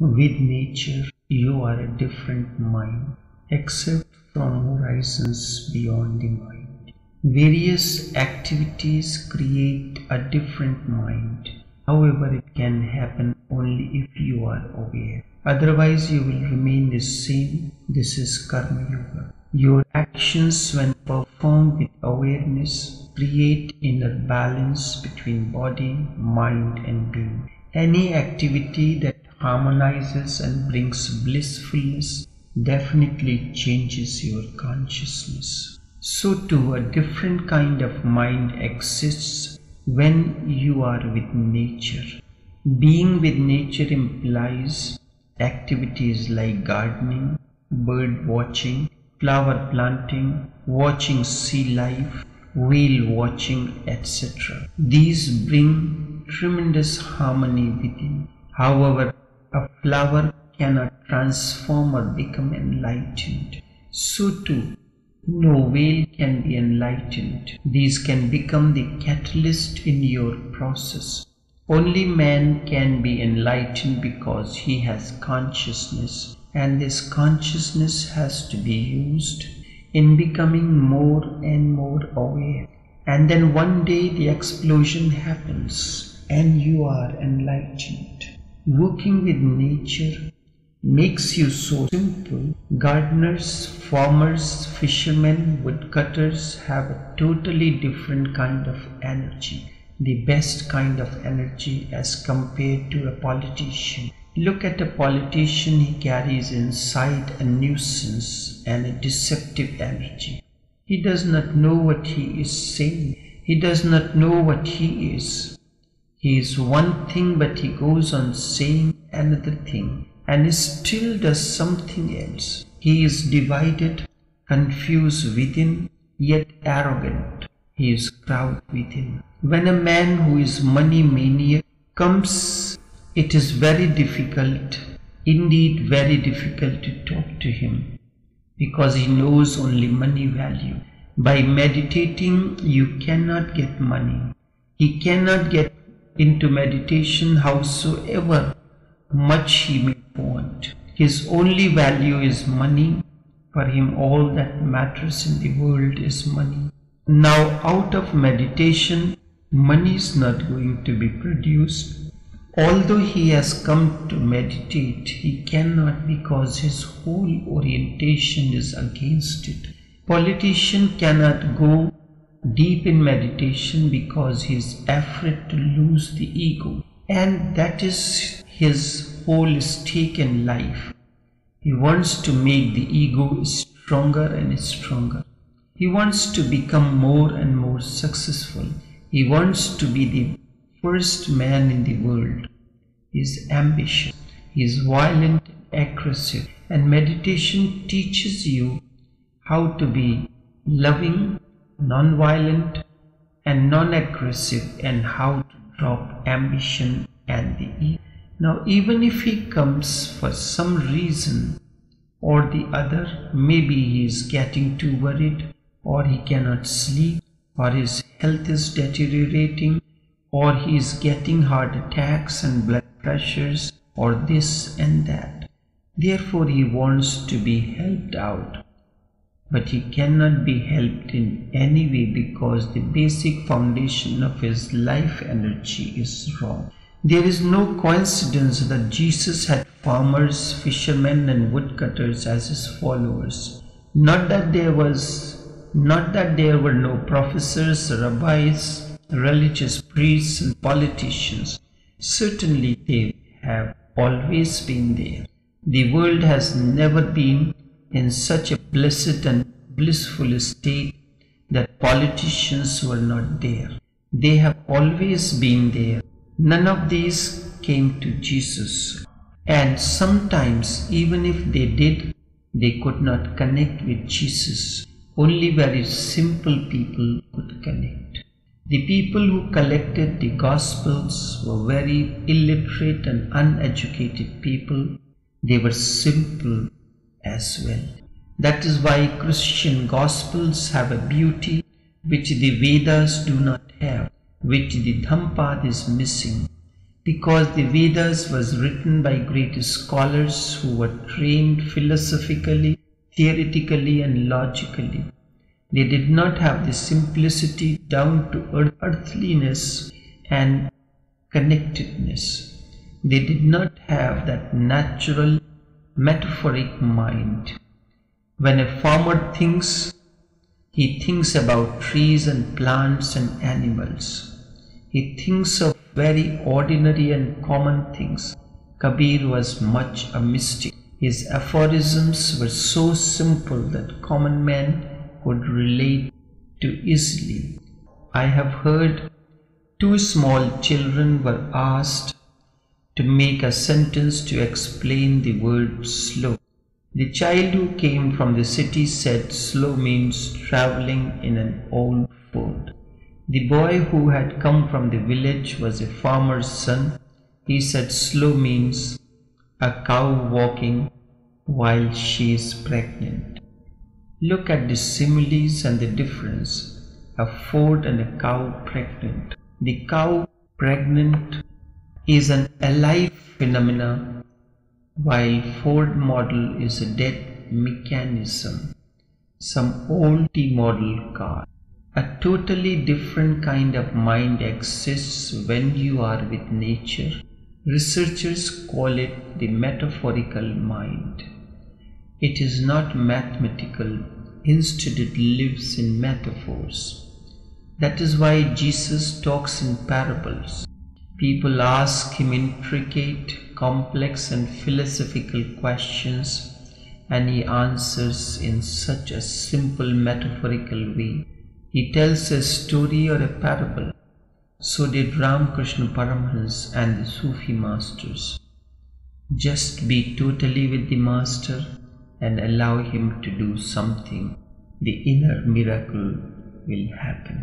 With nature, you are a different mind, except from horizons beyond the mind. Various activities create a different mind. However, it can happen only if you are aware. Otherwise, you will remain the same. This is Karma Yoga. Your actions, when performed with awareness, create inner balance between body, mind, and being. Any activity that harmonizes and brings blissfulness definitely changes your consciousness. So, too, a different kind of mind exists when you are with nature. Being with nature implies activities like gardening, bird watching, flower planting, watching sea life, whale watching, etc. These bring tremendous harmony within. However, a flower cannot transform or become enlightened. So too, no whale can be enlightened. These can become the catalyst in your process. Only man can be enlightened because he has consciousness, and this consciousness has to be used in becoming more and more aware. And then one day the explosion happens, and you are enlightened. Working with nature makes you so simple. Gardeners, farmers, fishermen, woodcutters have a totally different kind of energy, the best kind of energy as compared to a politician. Look at a politician, he carries inside a nuisance and a deceptive energy. He does not know what he is saying, he does not know what he is. He is one thing, but he goes on saying another thing and still does something else. He is divided, confused within, yet arrogant. He is proud within. When a man who is money maniac comes, it is very difficult, indeed very difficult to talk to him because he knows only money value. By meditating, you cannot get money. He cannot get into meditation howsoever much he may want. His only value is money. For him, all that matters in the world is money. Now, out of meditation, money is not going to be produced. Although he has come to meditate, he cannot because his whole orientation is against it. Politician cannot go deep in meditation because he is afraid to lose the ego. And that is his whole stake in life. He wants to make the ego stronger and stronger. He wants to become more and more successful. He wants to be the first man in the world. He is ambitious. He is violent and aggressive. And meditation teaches you how to be loving, non-violent, and non-aggressive and how to drop ambition and the ego. Now, even if he comes for some reason or the other, maybe he is getting too worried, or he cannot sleep, or his health is deteriorating, or he is getting heart attacks and blood pressures, or this and that. Therefore, he wants to be helped out. But he cannot be helped in any way because the basic foundation of his life energy is wrong. There is no coincidence that Jesus had farmers, fishermen, and woodcutters as his followers. Not that there was not that there were no professors, rabbis, religious priests, and politicians. Certainly they have always been there. The world has never been in such a blessed and blissful state that politicians were not there. They have always been there None of these came to Jesus. And sometimes, even if they did, they could not connect with Jesus. Only very simple people could connect. The people who collected the Gospels were very illiterate and uneducated people. They were simple as well. That is why Christian Gospels have a beauty which the Vedas do not have which the Dhampad is missing. because the Vedas was written by great scholars who were trained philosophically, theoretically, and logically. They did not have the simplicity down to earthliness and connectedness. They did not have that natural metaphoric mind. When a farmer thinks, he thinks about trees and plants and animals. He thinks of very ordinary and common things. Kabir was much a mystic. His aphorisms were so simple that common men could relate to easily. I have heard two small children were asked to make a sentence to explain the word slow. The child who came from the city said slow means traveling in an old Ford. The boy who had come from the village was a farmer's son. He said slow means a cow walking while she is pregnant. Look at the similes and the difference. A Ford and a cow pregnant. The cow pregnant is an alive phenomena while Ford model is a dead mechanism, some old T model car. A totally different kind of mind exists when you are with nature. Researchers call it the metaphorical mind. It is not mathematical, instead, it lives in metaphors. That is why Jesus talks in parables. People ask him intricate, complex, and philosophical questions, and he answers in such a simple metaphorical way he tells a story or a parable. So did Ramakrishna Paramhans and the Sufi masters. Just be totally with the master and allow him to do something. The inner miracle will happen.